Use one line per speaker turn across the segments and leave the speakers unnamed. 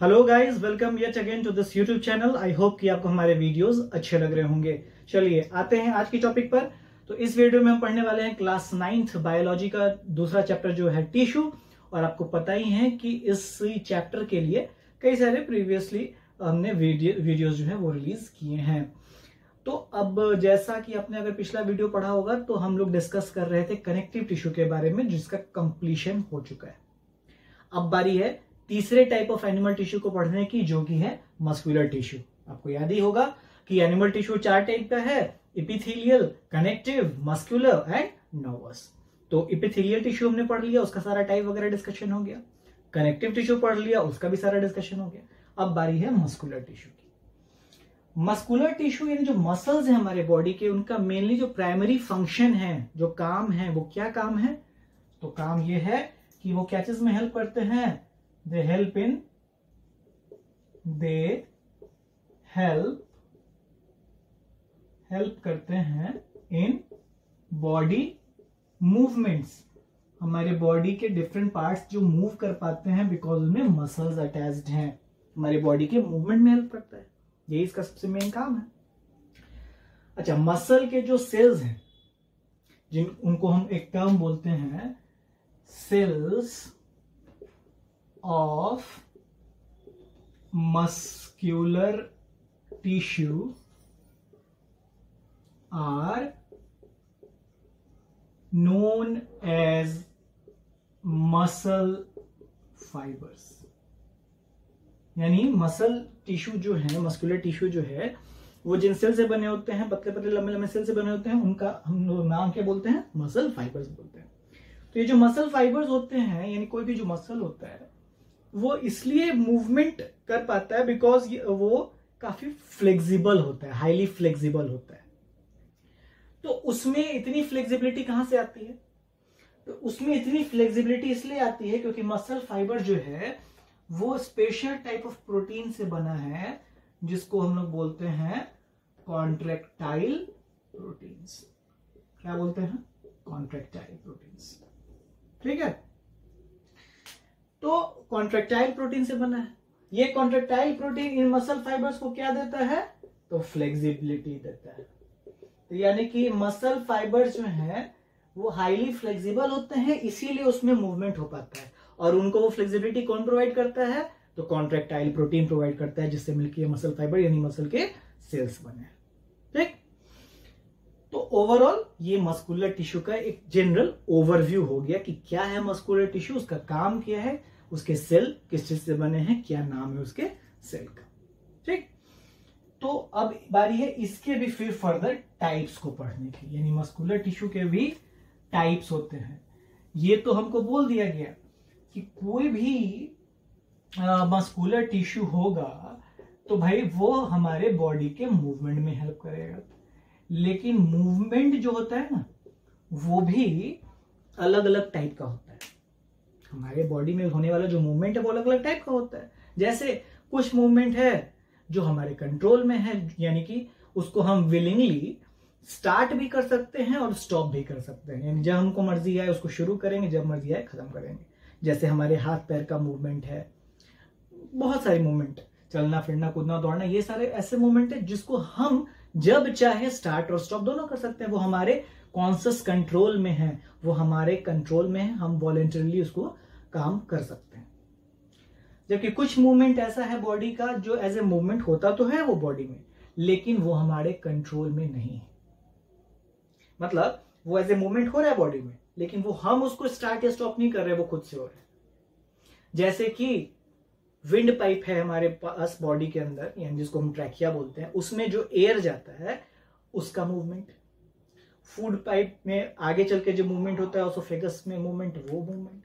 Hello guys welcome yet again to this YouTube channel I hope कि आपको हमारे videos अच्छे लग रहे होंगे। चलिए, आते हैं आज की टॉपिक पर। तो इस वीडियो में हम पढ़ने वाले हैं क्लास नाइन्थ बायोलॉजी का दूसरा चैप्टर जो है टिश्यू और आपको पता ही है कि इस चैप्टर के लिए कई सारे प्रीवियसली हमने वीडियो वीडियोस जो है वो रिलीज़ किए हैं। तो अब जैसा कि आपने अगर पिछला वीडियो पढ़ा होगा तो हम लोग डिस्कस कर रहे थे कनेक्टिव टिश्यू के बारे में, जिसका कंप्लीशन हो चुका है। अब बारी है तीसरे टाइप ऑफ़ एनिमल टिश्यू को पढ़ने की जो कि है मस्कुलर टिश्यू आपको याद ही होगा कि एनिमल टिश्यू चार टाइप का है epithelial connective muscular and nervous तो इपिथीलियल टिश्यू हमने पढ़ लिया, उसका सारा टाइप वगैरह डिस्कशन हो गया। कनेक्टिव टिश्यू पढ़ लिया, उसका भी सारा डिस्कशन हो गया। अब बारी है मस्कुलर टिश्यू की। मस्कुलर टिश्यू यानी जो मसल्स है हमारे बॉडी के, उनका मेनली जो प्राइमरी फ़ंक्शन है, जो काम है, वो क्या काम है? तो काम ये है कि वो क्या चीज़ में हेल्प करते हैं they help in, they help help करते हैं इन बॉडी मूवमेंट्स हमारे बॉडी के डिफरेंट पार्ट्स जो मूव कर पाते हैं बिकॉज़ उनमें मसल्स अटैच्ड हैं. हमारे बॉडी के मूवमेंट में हेल्प करता है. यही इसका सबसे मेन काम है. अच्छा मसल के जो सेल्स हैं, जिन, उनको हम एक टर्म बोलते हैं cells of muscular tissue are known as muscle fibers. यानी मसल टिश्यू जो है मस्कुलर टिश्यू जो है, वो जिन सेल से बने होते हैं पतले पतले लंबे लंबे सेल से बने होते हैं, उनका हम नाम क्या बोलते हैं? मसल फाइबर्स बोलते हैं। तो ये जो मसल फाइबर्स होते हैं, यानी कोई भी जो मसल होता है वो इसलिए मूवमेंट कर पाता है बिकॉज़ वो काफ़ी फ्लेक्सिबल होता है हाईली फ्लेक्सिबल होता है। तो उसमें इतनी फ्लेक्सिबिलिटी कहाँ से आती है? तो उसमें इतनी फ्लेक्सिबिलिटी इसलिए आती है क्योंकि मसल फाइबर जो है, वो स्पेशल टाइप ऑफ़ प्रोटीन से बना है, जिसको हम लोग बोलते हैं कॉन्ट्रेक्टाइल प्रोटीन्स क्या बोलते हैं? कॉन्ट्रेक्टाइल प्रोटीन्स ठीक है? तो कॉन्ट्रेक्टाइल प्रोटीन से बना है। ये कॉन्ट्रेक्टाइल प्रोटीन इन मसल फाइबर्स को क्या देता है? तो फ्लेक्सिबिलिटी देता है। तो यानी कि मसल फाइबर्स जो है, वो हाईली फ्लेक्सिबल होते हैं, इसीलिए उसमें मूवमेंट हो पाता है। और उनको वो फ्लेक्सिबिलिटी कौन प्रोवाइड करता है? तो कॉन्ट्रेक्टाइल प्रोटीन प्रोवाइड करता है, जिससे मिलकर मसल फाइबर यानी मसल के सेल्स बने। ठीक? तो ओवरऑल ये मस्कुलर टिश्यू का एक जनरल ओवरव्यू हो गया कि क्या है मस्कुलर टिश्यू उसका काम क्या है, उसके सेल किस चीज़ से बने हैं, क्या नाम है उसके सेल का। ठीक? तो अब बारी है इसके भी फिर फर्दर टाइप्स को पढ़ने की यानी मस्कुलर टिश्यू के भी टाइप्स होते हैं। ये तो हमको बोल दिया गया कि कोई भी मस्कुलर टिश्यू होगा तो भाई वो हमारे बॉडी के मूवमेंट में हेल्प करेगा। लेकिन मूवमेंट जो होता है ना, वो भी अलग अलग टाइप का होता है। हमारे बॉडी में होने वाला जो मूवमेंट है, वो अलग अलग टाइप का होता है। जैसे कुछ मूवमेंट है जो हमारे कंट्रोल में है, यानी कि उसको हम विलिंगली स्टार्ट भी कर सकते हैं और स्टॉप भी कर सकते हैं। यानी जब हमको मर्ज़ी आए, उसको शुरू करेंगे, जब मर्ज़ी आए, खत्म करेंगे। जैसे हमारे हाथ पैर का मूवमेंट है, बहुत सारे मूवमेंट चलना, फिरना, कूदना, दौड़ना, ये सारे ऐसे मूवमेंट है जिसको हम जब चाहे स्टार्ट और स्टॉप दोनों कर सकते हैं। वो हमारे कॉन्सियस कंट्रोल में है। वो हमारे कंट्रोल में है। हम वॉलेंटरली उसको काम कर सकते हैं। जबकि कुछ मूवमेंट ऐसा है बॉडी का जो एज ए मूवमेंट होता तो है वो बॉडी में, लेकिन वो हमारे कंट्रोल में नहीं है। मतलब वो एज ए मूवमेंट हो रहा है बॉडी में, लेकिन वो हम उसको स्टार्ट या स्टॉप नहीं कर रहे, वो खुद से हो रहे जैसे कि विंड पाइप है हमारे पास बॉडी के अंदर, यानी जिसको हम ट्रैकिया बोलते हैं, उसमें जो एयर जाता है, उसका मूवमेंट फ़ूड पाइप में आगे चल के जो मूवमेंट होता है ऑसोफेगस में मूवमेंट वो मूवमेंट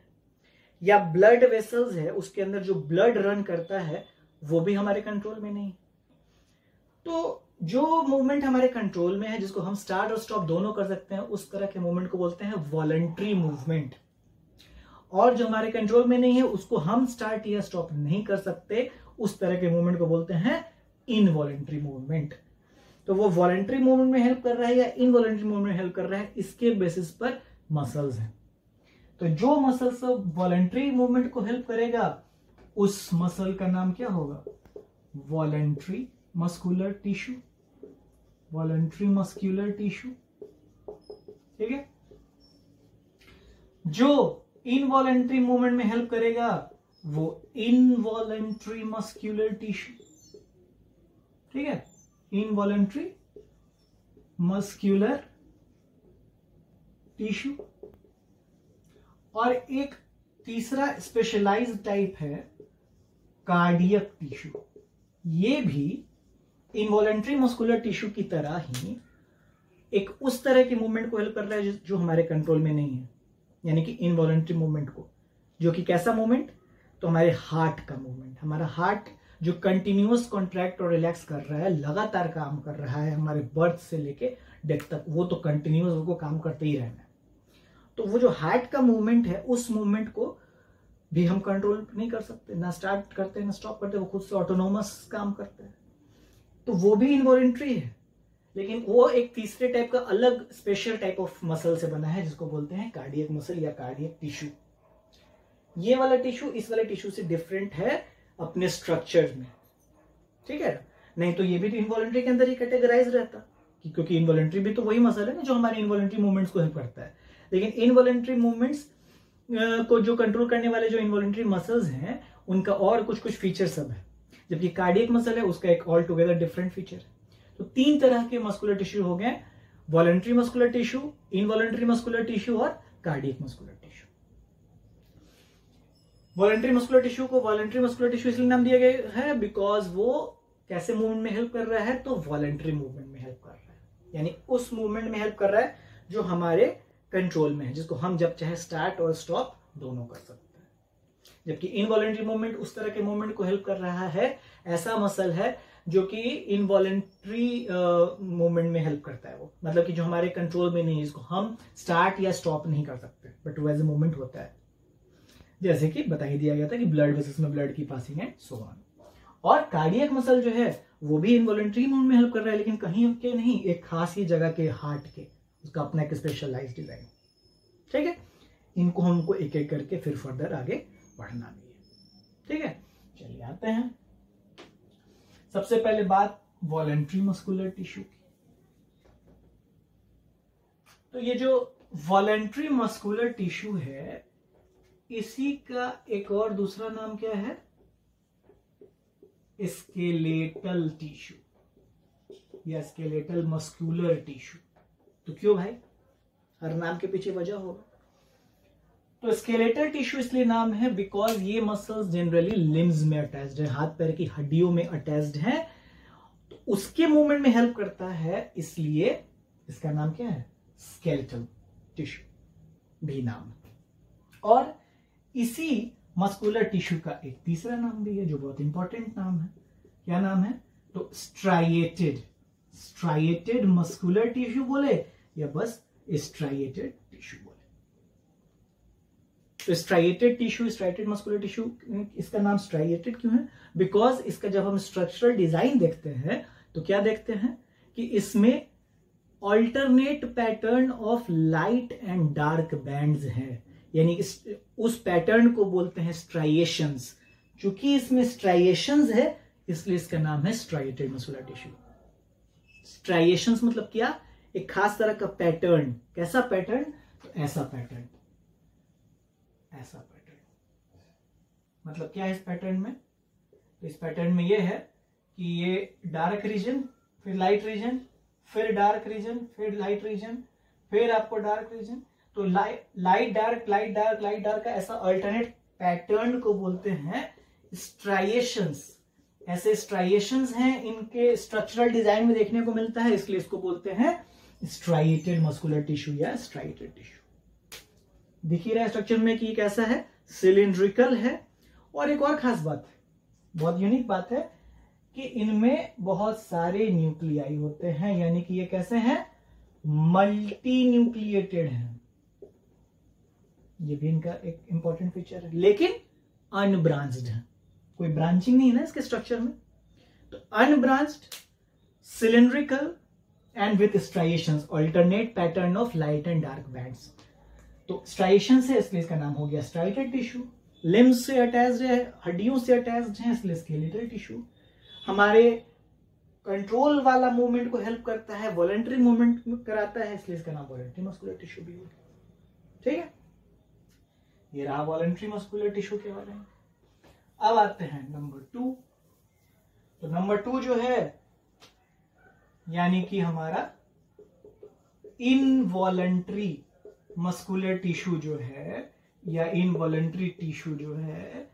या ब्लड वेसल्स है, उसके अंदर जो ब्लड रन करता है, वो भी हमारे कंट्रोल में नहीं। तो जो मूवमेंट हमारे कंट्रोल में है, जिसको हम स्टार्ट और स्टॉप दोनों कर सकते हैं, उस तरह के मूवमेंट को बोलते हैं वॉलंट्री मूवमेंट और जो हमारे कंट्रोल में नहीं है, उसको हम स्टार्ट या स्टॉप नहीं कर सकते। उस तरह के मूवमेंट को बोलते हैं इनवॉलेंट्री मूवमेंट तो वो वॉलेंट्री मूवमेंट में हेल्प कर रहा है या इनवॉलेंट्री मूवमेंट में हेल्प कर रहा है, इसके बेसिस पर मसल्स हैं। तो जो मसल्स वॉलेंट्री मूवमेंट को हेल्प करेगा, उस मसल का नाम क्या होगा? Voluntary muscular tissue voluntary muscular tissue ठीक है? जो इनवॉलेंट्री मूवमेंट में हेल्प करेगा, वो इनवॉलेंट्री मस्क्यूलर टिश्यू ठीक है? इनवॉलेंट्री मस्क्यूलर टिश्यू और एक तीसरा स्पेशलाइज टाइप है कार्डियक टिश्यू ये भी इनवॉलेंट्री मस्कुलर टिश्यू की तरह ही एक उस तरह के मूवमेंट को हेल्प कर रहा है जो हमारे कंट्रोल में नहीं है। यानी कि इनवॉलेंट्री मूवमेंट को, जो कि कैसा मूवमेंट तो हमारे हार्ट का मूवमेंट हमारा हार्ट जो कंटिन्यूस कॉन्ट्रैक्ट और रिलैक्स कर रहा है, लगातार काम कर रहा है हमारे बर्थ से लेके डेथ तक, वो तो कंटिन्यूस वो काम करते ही रहना है। तो वो जो हार्ट का मूवमेंट है, उस मूवमेंट को भी हम कंट्रोल नहीं कर सकते, ना स्टार्ट करते, ना स्टॉप करते, वो खुद से ऑटोनोमस काम करते हैं। तो वो भी इनवॉलेंट्री है। लेकिन वो एक तीसरे टाइप का अलग स्पेशल टाइप ऑफ़ मसल से बना है, जिसको बोलते हैं कार्डियक मसल या कार्डियक टिश्यू ये वाला टिश्यू इस वाले टिश्यू से डिफरेंट है अपने स्ट्रक्चर में। ठीक है? नहीं तो ये भी तो इनवॉलेंट्री के अंदर ही कैटेगराइज रहता क्योंकि इनवॉलेंट्री भी तो वही मसल है ना जो हमारे इनवॉलेंट्री मूवमेंट्स को हेल्प करता है। लेकिन इनवॉलेंट्री मूवमेंट्स को जो कंट्रोल करने वाले जो इनवॉलेंट्री मसल्स हैं, उनका और कुछ कुछ फीचर सब है। जबकि कार्डियक मसल है, उसका एक ऑल टुगेदर डिफरेंट फीचर है। तो तीन तरह के मस्कुलर टिश्यू हो गए voluntary muscular tissue involuntary muscular tissue और cardiac muscular tissue voluntary muscular tissue को वॉलेंट्री मस्कुलर टिश्यू इसलिए नाम दिया गया है बिकॉज़ वो कैसे मूवमेंट में हेल्प कर रहा है? तो वॉलेंट्री मूवमेंट में हेल्प कर रहा है। यानी उस मूवमेंट में हेल्प कर रहा है जो हमारे कंट्रोल में है, जिसको हम जब चाहे स्टार्ट और स्टॉप दोनों कर सकते हैं। जबकि इनवॉलेंट्री मूवमेंट उस तरह के मूवमेंट को हेल्प कर रहा है, ऐसा मसल है जो कि इनवॉलेंट्री मूवमेंट में हेल्प करता है वो। मतलब कि जो हमारे कंट्रोल में नहीं है, इसको हम स्टार्ट या स्टॉप नहीं कर सकते बट वैसे मूवमेंट होता है। जैसे कि बता ही दिया गया था कि ब्लड वेसल्स में ब्लड की पासिंग है सो ऑन और कार्डियक मसल जो है, वो भी इनवॉलेंट्री मूवमेंट में हेल्प कर रहा है, लेकिन कहीं के नहीं, एक खास ही जगह के हार्ट के, उसका अपना एक स्पेशलाइज डिज़ाइन ठीक है? इनको हमको एक एक करके फिर फर्दर आगे बढ़ना भी है। ठीक है? चलिए आते हैं। सबसे पहले बात वॉलेंट्री मस्कुलर टिश्यू की। तो ये जो वॉलेंट्री मस्कुलर टिश्यू है, इसी का एक और दूसरा नाम क्या है? स्केलेटल टिश्यू या स्केलेटल मस्कुलर टिश्यू तो क्यों भाई? हर नाम के पीछे वजह होगा। तो स्केलेटल टिश्यू इसलिए नाम है बिकॉज़ ये मसल्स जनरली लिम्स में अटैच्ड है, हाथ पैर की हड्डियों में अटैच्ड है। तो उसके मूवमेंट में हेल्प करता है, इसलिए इसका नाम क्या है? स्केलेटल टिश्यू भी नाम। और इसी मस्कुलर टिश्यू का एक तीसरा नाम भी है, जो बहुत इंपॉर्टेंट नाम है। क्या नाम है? तो स्ट्राइएटेड स्ट्राइएटेड मस्कुलर टिश्यू बोले, या बस स्ट्राइएटेड टिश्यू बोले। तो striated tissue striated muscular tissue इसका नाम स्ट्राइएटेड क्यों है? बिकॉज़ इसका जब हम स्ट्रक्चरल डिज़ाइन देखते हैं तो क्या देखते हैं? कि इसमें alternate pattern of light and dark bands हैं। यानी कि उस पैटर्न को बोलते हैं स्ट्राइएशंस चूँकि इसमें स्ट्राइएशंस है, इसलिए इसका नाम है स्ट्राइएटेड मस्कुलर टिश्यू स्ट्राइएशंस मतलब क्या? एक खास तरह का पैटर्न कैसा पैटर्न तो ऐसा पैटर्न ऐसा पैटर्न मतलब क्या है इस पैटर्न में? तो इस पैटर्न में ये है कि ये डार्क रीजन फिर लाइट रीजन फिर डार्क रीजन फिर लाइट रीजन फिर आपको डार्क रीजन तो light light dark light dark light dark का ऐसा अल्टरनेट पैटर्न को बोलते हैं स्ट्राइएशंस ऐसे स्ट्राइएशंस हैं, इनके स्ट्रक्चरल डिज़ाइन में देखने को मिलता है, इसलिए इसको बोलते हैं स्ट्राइटेड मस्कुलर टिश्यू या स्ट्राइटेड टिश्यू दिख ही रहा है स्ट्रक्चर में कि कैसा है? सिलिंड्रिकल है। और एक और खास बात है, बहुत यूनिक बात है कि इनमें बहुत सारे न्यूक्लियाई होते हैं, यानी कि ये कैसे हैं? मल्टी न्यूक्लिएटेड हैं। ये भी इनका एक इंपॉर्टेंट फीचर है। लेकिन अनब्रांच्ड है। कोई ब्रांचिंग नहीं है ना इसके स्ट्रक्चर में। तो unbranched cylindrical and with striation alternate pattern of light and dark bands तो स्ट्राइएशन से इसलिए इसका नाम हो गया स्ट्राइटेड टिश्यू लिम्स से अटैच्ड है, हड्डियों से अटैच्ड है, इसलिए स्केलेटल टिश्यू हमारे कंट्रोल वाला मूवमेंट को हेल्प करता है वॉलेंट्री मूवमेंट कराता है, इसलिए इसका नाम वॉलेंट्री मस्कुलर टिश्यू भी होगा ठीक है? ये रहा वॉलेंट्री मस्कुलर टिश्यू के बारे में। अब आते हैं नंबर टू तो नंबर टू जो है, यानी कि हमारा इनवॉलेंट्री मस्कुलर टिश्यू जो है या इनवॉलेंट्री टिश्यू जो है,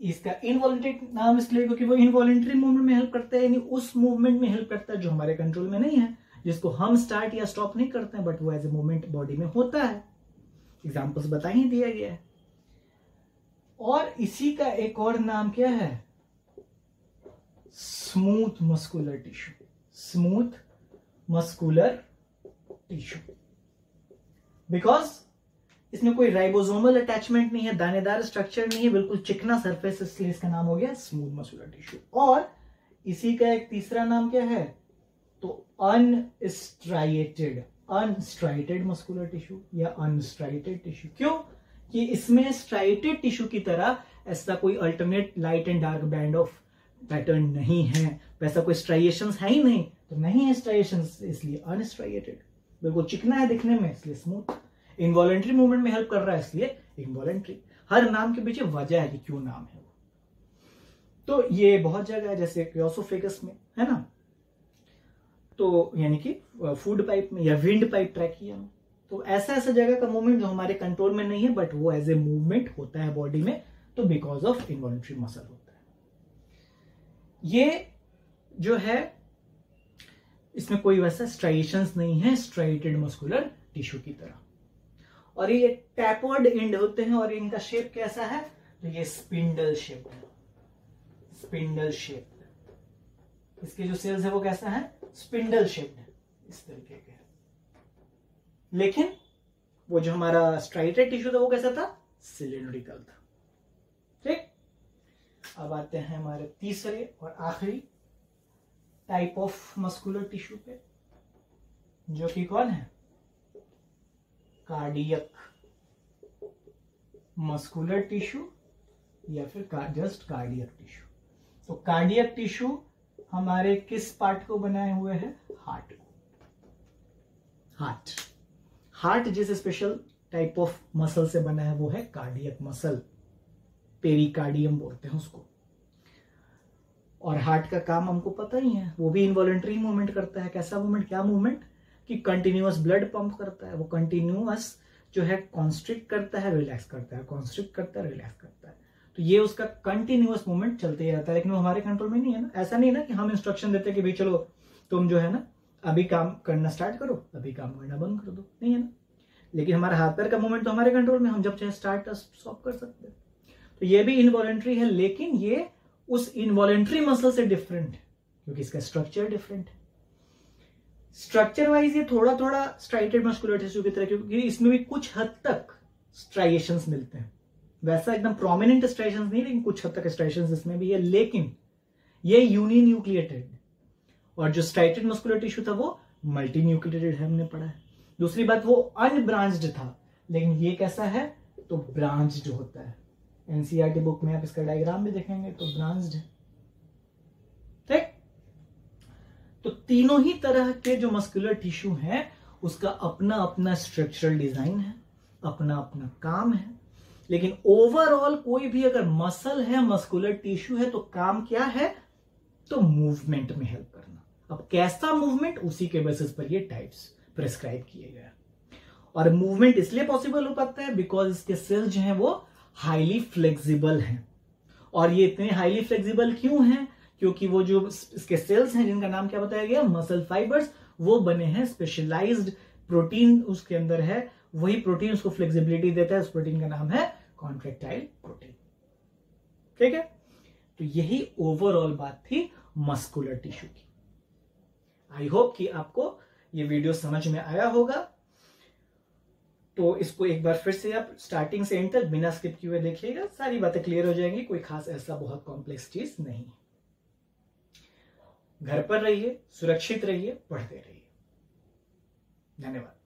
इसका इनवॉलेंट्री नाम इसलिए क्योंकि वो इनवॉलेंट्री मूवमेंट में हेल्प करता है, यानी उस मूवमेंट में हेल्प करता है जो हमारे कंट्रोल में नहीं है, जिसको हम स्टार्ट या स्टॉप नहीं करते हैं, बट वो एज ए मूवमेंट बॉडी में होता है। एग्जाम्पल्स बता ही दिया गया है। और इसी का एक और नाम क्या है? Smooth muscular tissue smooth muscular tissue because इसमें कोई राइबोसोमल अटैचमेंट नहीं है, दानेदार स्ट्रक्चर नहीं है, बिल्कुल चिकना सरफेस इसलिए इसका नाम हो गया स्मूथ मस्कुलर टिश्यू और इसी का एक तीसरा नाम क्या है? तो अनस्ट्राइटेड अनस्ट्राइटेड मस्कुलर टिश्यू या अनस्ट्राइटेड टिश्यू क्यों? कि इसमें स्ट्राइटेड टिश्यू की तरह ऐसा कोई alternate light and dark band of pattern नहीं है. वैसा कोई स्ट्राइएशन है ही नहीं. तो नहीं है स्ट्राइएशन इसलिए अनस्ट्राइटेड बिल्कुल चिकना है दिखने में, इसलिए स्मूथ इनवॉलेंट्री मूवमेंट में हेल्प कर रहा है, इसलिए इनवॉलेंट्री हर नाम के पीछे वजह है कि क्यों नाम है तो ये बहुत जगह है, जैसे क्योसोफेगस में, है ना? तो यानी कि फ़ूड पाइप में या विंड पाइप ट्रैकिया में तो ऐसा ऐसा जगह का मूवमेंट जो हमारे कंट्रोल में नहीं है बट वो एज ए मूवमेंट होता है बॉडी में तो बिकॉज़ ऑफ़ इन्वॉल्ट्री मसल होता है। ये जो है इसमें कोई वैसा स्ट्राइशंस नहीं है स्ट्राइटेड मस्कुलर टिश्यू की तरह। और ये टैपर्ड एंड होते हैं और इनका शेप कैसा है? तो ये स्पिंडल शेप है। स्पिंडल शेप इसके जो सेल्स है वो कैसा है? स्पिंडल शेप है। इस तरीके के लेकिन वो जो हमारा स्ट्राइटेड टिश्यू था, वो कैसा था? सिलेंड्रिकल था। ठीक? अब आते हैं हमारे तीसरे और आखिरी टाइप ऑफ़ मस्कुलर टिश्यू पे, जो कि कौन है? कार्डियक मस्कुलर टिश्यू या फिर जस्ट कार्डियक टिश्यू तो कार्डियक टिश्यू हमारे किस पार्ट को बनाए हुए हैं? हार्ट को। हार्ट हार्ट जिस स्पेशल टाइप ऑफ़ मसल से बना है, वो है कार्डियक मसल पेरिकार्डियम बोलते हैं उसको। और हार्ट का काम हमको पता ही है। वो भी इनवॉलेंट्री मूवमेंट करता है। कैसा मूवमेंट क्या मूवमेंट कि कंटिन्यूअस ब्लड पंप करता है। वो कंटिन्यूअस जो है कॉन्स्ट्रिक्ट करता है रिलैक्स करता है। कॉन्स्ट्रिक्ट करता है रिलैक्स करता है। तो ये उसका कंटिन्यूअस मूवमेंट चलते ही रहता है। लेकिन वो हमारे कंट्रोल में नहीं है ना। ऐसा नहीं ना कि हम इंस्ट्रक्शन देते कि भाई चलो, तुम जो है ना, अभी काम करना स्टार्ट करो, अभी काम करना बंद कर दो। नहीं है ना? लेकिन हमारा हाथ पैर का मूवमेंट तो हमारे कंट्रोल में हम जब चाहे स्टार्ट स्टॉप कर सकते हैं। तो ये भी इनवॉलेंट्री है। लेकिन ये उस इनवॉलेंट्री मसल से डिफरेंट क्योंकि इसका स्ट्रक्चर डिफरेंट है स्ट्रक्चर वाइज ये थोड़ा थोड़ा स्ट्राइटेड मस्कुलर टिश्यू की तरह, क्योंकि इसमें भी कुछ हद तक स्ट्राइएशन मिलते हैं। वैसा एकदम प्रोमिनेंट स्ट्राइशन नहीं, लेकिन कुछ हद तक स्ट्राइशन इसमें भी है, लेकिन ये यूनि न्यूक्लिएटेड और जो स्ट्राइटेड मस्कुलर टिश्यू था वो मल्टी न्यूक्लिएटेड है, हमने पढ़ा है। दूसरी बात, वो अनब्रांच्ड था, लेकिन ये कैसा है? तो ब्रांच जो होता है। एनसीआरटी बुक में आप इसका डायग्राम भी देखेंगे तो ब्रांच्ड है। ठीक? तो तीनों ही तरह के जो मस्कुलर टिश्यू है, उसका अपना अपना स्ट्रक्चरल डिज़ाइन है अपना अपना काम है। लेकिन ओवरऑल कोई भी अगर मसल है मस्कुलर टिश्यू है तो काम क्या है? तो मूवमेंट में हेल्प करना। अब कैसा मूवमेंट उसी के बेसिस पर ये टाइप्स प्रिस्क्राइब किए गए और मूवमेंट इसलिए पॉसिबल हो पाता है बिकॉज़ इसके सेल्स जो है वो हाईली फ्लेक्सिबल हैं। और ये इतने हाईली फ्लेक्सिबल क्यों हैं? क्योंकि वो जो इसके सेल्स हैं, जिनका नाम क्या बताया गया? मसल फाइबर्स वो बने हैं स्पेशलाइज्ड प्रोटीन उसके अंदर है। वही प्रोटीन उसको फ्लेक्सिबिलिटी देता है, उस प्रोटीन का नाम है कॉन्ट्रेक्टाइल प्रोटीन ठीक है? तो यही ओवरऑल बात थी मस्कुलर टिश्यू की। आई होप कि आपको ये वीडियो समझ में आया होगा। तो इसको एक बार फिर से आप स्टार्टिंग से एंड तक बिना स्किप किए हुए देखिएगा, सारी बातें क्लियर हो जाएँगी, कोई खास ऐसा बहुत कॉम्प्लेक्स चीज़ नहीं घर पर रहिए, सुरक्षित रहिए, पढ़ते रहिए। धन्यवाद।